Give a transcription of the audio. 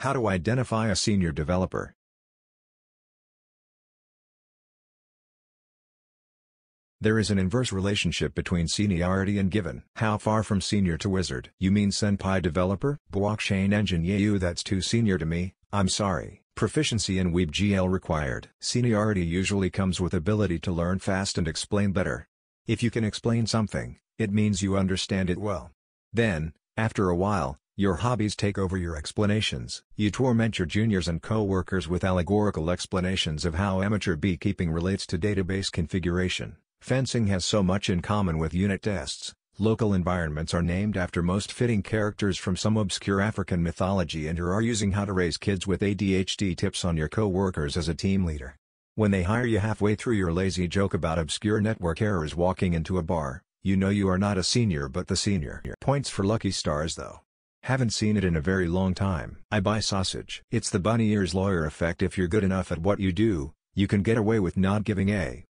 How to identify a senior developer. There is an inverse relationship between seniority and given. How far from senior to wizard? You mean senpai developer? Blockchain engine you that's too senior to me, I'm sorry. Proficiency in WebGL required. Seniority usually comes with ability to learn fast and explain better. If you can explain something, it means you understand it well. Then, after a while, your hobbies take over your explanations. You torment your juniors and co-workers with allegorical explanations of how amateur beekeeping relates to database configuration. Fencing has so much in common with unit tests. Local environments are named after most fitting characters from some obscure African mythology and you are using how to raise kids with ADHD tips on your co-workers as a team leader. When they hire you halfway through your lazy joke about obscure network errors walking into a bar, you know you are not a senior but the senior. Points for lucky stars though. Haven't seen it in a very long time. I buy sausage. It's the bunny ears lawyer effect if you're good enough at what you do, you can get away with not giving a